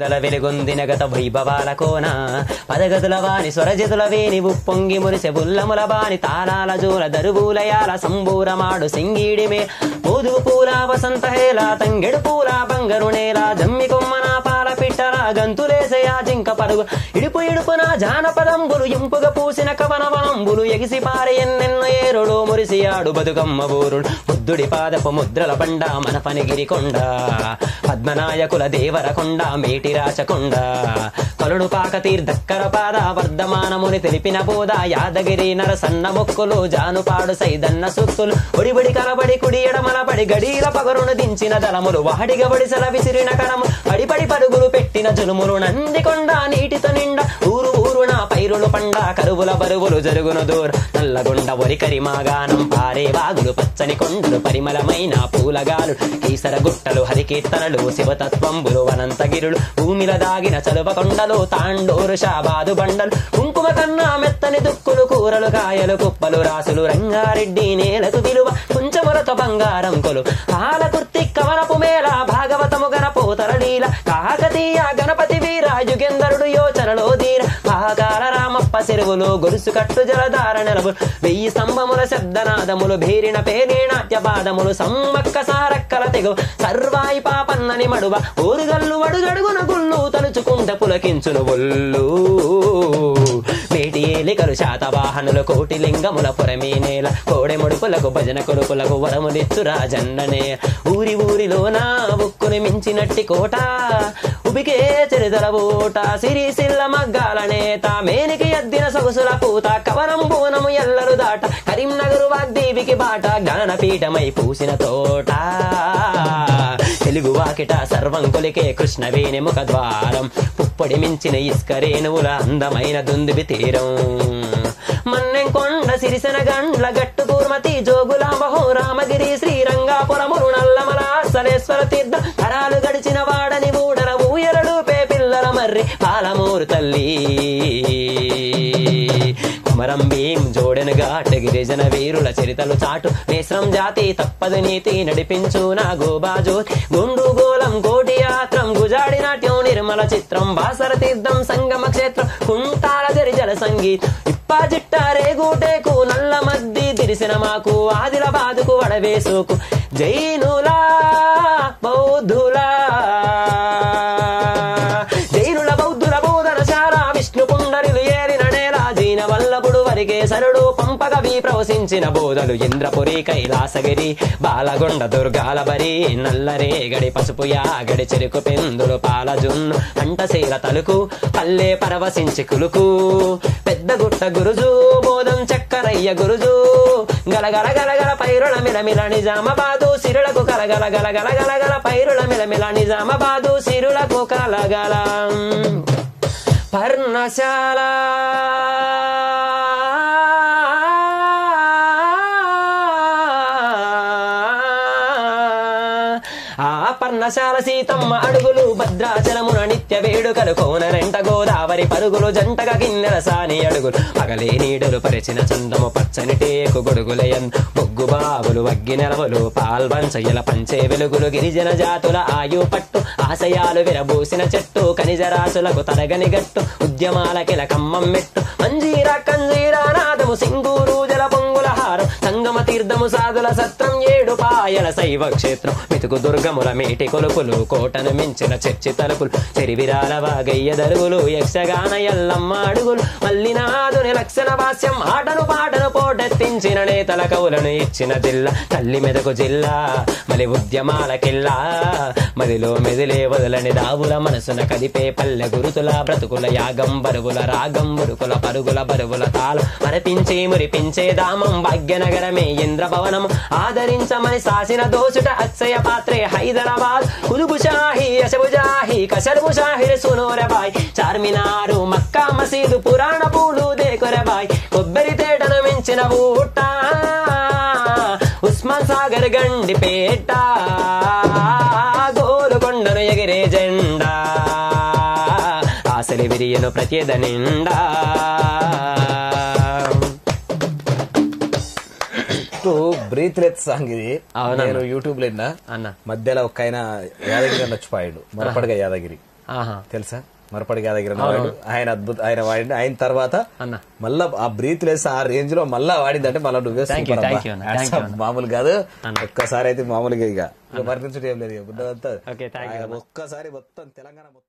తల వెలుగొందిన గత వైభవాల కోన. పదగతుల వాని స్వరజితుల వేని ఉప్పొంగి మురిసె బుల్లముల బాని తాళాల జోల దరుబూలయాల సంబూరమాడు సింగీడిమే. పూదు మోదు పూల వసంత హేలా తంగెడు పూల బంగరు నేల జమ్మి కొమ్మనా పాల పిట్టల గంతులేసయా జింక పడుగు ఇడుపు ఇడుపున జానపదంబులు ఇంపుగా పూసిన కవనవనంబులు ఎగిసి పారి ఎన్నెన్న ఏరుడు మురిసియాడు బతుకమ్మ బూరుడు. బుద్ధుడి పాదపు ముద్రల బండ మన పనిగిరి కొండ. పద్మనాయకుల దేవర కొండ మేటి రాచకొండ కలుడు పాక తీర్థక్కర పాద వర్ధమానముని తెలిపిన బోధ యాదగిరి నరసన్న మొక్కులు జానుపాడు సైదన్న సుత్తులు ఒడిబడి కలబడి కుడి ఎడమలబడి గడీల పగరును దించిన దళములు వాడిగ వడిసల విసిరిన కణము. పడిపడి పరుగులు పెట్టిన జులుములు నందికొండ నీటితో నిండా ఊరు ఊరున పైరులు పండ కరువుల బరువులు జరుగును దూర్. నల్లగొండ ఒరికరి మాగానం పారే వాగులు పచ్చని కొండలు పరిమళమైన పూలగాలు. కీసర గుట్టలు హరికీర్తనలు శివతత్వంబులు అనంతగిరులు. భూమిల దాగిన చలువ కొండలు తాండూరు షాబాదు బండలు. కుంకుమ కన్నా మెత్తని దుక్కులు కూరలు కాయలు కుప్పలు రాసులు రంగారెడ్డి నేలకు విలువ కుంచములతో బంగారం కొలు. పాలకుర్తి కవనపు మేళ భాగవతము గణపోతర లీల. కాకతీయ గణపతి వీర యుగేందరుడు యోచనలో దీర ఆకార రామప్ప చెరువులు గొలుసు కట్టు జలధార నెలవు. వెయ్యి స్తంభముల శబ్దనాదములు భేరిన పేనే నాట్య పాదములు సమ్మక్క సారక్కల తెగు సర్వాయి పాపన్నని మడువ ఊరుగల్లు అడుగడుగున గుళ్ళు తలుచుకుంట పులకించును ఒళ్ళు. మేటి ఏలికలు శాతవాహనులు కోటి లింగముల పురమే నేల. కోడె ముడుపులకు భజన కొడుకులకు వరములిచ్చు రాజన్ననే. ఊరి ఊరిలో నా బుక్కుని మించినట్టి కోట ఉబికే చెరుదల బూట సిరిసిల్ల మగ్గాల నేత మేనిక ఎద్దిన సొగసుల పూత కవనం ఎల్లరు దాట. కరీంనగరు వాగ్దేవికి బాట గణన పీఠమై పూసిన తోట. తెలుగు వాకిట సర్వం కొలికే కృష్ణవేణి ముఖ ద్వారం పుప్పొడి మించిన ఇస్కరేణువుల అందమైన దుందుబి తీరం. మన్నెం కొండ సిరిసెన గండ్ల గట్టు కూర్మతి జోగుల బహో రామగిరి శ్రీరంగాపురమురు నల్లమల సలేశ్వర తీర్థ. తరాలు గడిచిన వాడని ఊడల ఊయరడు పే పిల్లల మర్రి పాలమూరు తల్లి. సమరం భీం జోడెను ఘాట్ గిరిజన వీరుల చరితలు చాటు. మేశ్రం జాతి తప్పదు నీతి నడిపించు నా గోబాజోతి గుండు గోలం కోటి యాత్రం గుజాడి నాట్యం నిర్మల చిత్రం బాసర తీర్థం సంగమ క్షేత్రం కుంటాల జరి జల సంగీత్. ఇప్పా జిట్ట రేగుటేకు నల్ల మద్ది తిరిసిన మాకు ఆదిలాబాదుకు వడవేసుకు. జైనులా బౌద్ధులా. జైనుల బౌద్ధుల బోధనశాల విష్ణు పుండరిలు ఏరి వల్లభుడు వరికేశరుడు పంపగవి ప్రవశించిన బోధలు ఇంద్రపురి కైలాసగిరి బాలగొండ దుర్గాల బరి నల్లరేగడి పసుపు యాగడి చెరుకు పెందులు పాలజున్ను అంటశీల తలుకు పల్లె పరవశించి కులుకు. పెద్ద గుట్ట గురుజు బోధం చక్కరయ్య గురుజు. గలగల గలగల పైరుల మిలమిల నిజామబాదు సిరులకు కలగల గలగల గలగల పైరుల మిలమిల నిజామబాదు సిరులకు కలగల. పర్ణశాల పర్ణశాల సీతమ్మ అడుగులు భద్రాచలమున నిత్య వేడుకలు కోనరెంట గోదావరి పరుగులు జంటగా గిన్నెల సాని అడుగులు పగలే నీడలు పరిచిన చందము పచ్చని టేకు గొడుగులయన్ బొగ్గు బావులు వగ్గి నెలవులు పాల్వంచయ్యల పంచే వెలుగులు గిరిజన జాతుల ఆయు పట్టు ఆశయాలు విరబూసిన చెట్టు ఖనిజ రాసులకు తరగని గట్టు ఉద్యమాల కిలకమ్మం మెట్టు మంజీరా కంజీరా నాదము సింగూరు జల పొంగు హారం సంగమ తీర్థము సాధుల సత్రం ఏడు పాయల శైవ క్షేత్రం. మెతుకు దుర్గముల మేటి కొలుపులు కోటను మించిన చర్చి తలుపులు. చెరివిరాల వాగయ్య దరుగులు యక్షగాన ఎల్లమ్మ అడుగులు. మల్లినాదుని లక్షణ భాష్యం ఆటను పాటను పోటెత్తించిన నేతల కవులను ఇచ్చిన జిల్లా తల్లి మెదకు జిల్లా మరి ఉద్యమాల కిల్లా. మదిలో మెదిలే వదలని దావుల మనసున కదిపే పల్లె గురుతుల బ్రతుకుల యాగం బరువుల రాగం బురుకుల పరుగుల బరువుల తాళం. మరపించి మురిపించే దామం భాగ్యనగరమే ఇంద్రభవనం ఆదరించమని సాసిన దోచుట అచ్చయ పాత్రే హైదరాబాద్. కులుబు షాహి యశబు జాహి కసరుబు షాహిర్ సునోరబాయ్. చార్మినారు మక్కా మసీదు పురాణ మించిన ఊట ఉస్మాన్ సాగర్ గండిపేట గోలుకొండను ఎగిరే జెండా ఆశలి విరియను ప్రత్యేద నిండా. బ్రీత్లెత్ సాంగ్ ఇది. నేను యూట్యూబ్లో అన్న. మధ్యలో ఒక ఆయన యాదగిరి అని వచ్చిపోయాడు మరపడగా యాదగిరి. తెలుసా? మరపడి యాదగిరి వాడు. ఆయన అద్భుత ఆయన వాడింది ఆయన తర్వాత అన్న. మళ్ళా ఆ బ్రీత్ లేసి ఆ రేంజ్లో మళ్ళా వాడిందంటే మళ్ళా నువ్వే. మామూలు కాదు. ఒక్కసారి అయితే మామూలుగా ఇక. వర్తించడం ఏం లేదు ఒక్కసారి మొత్తం తెలంగాణ మొత్తం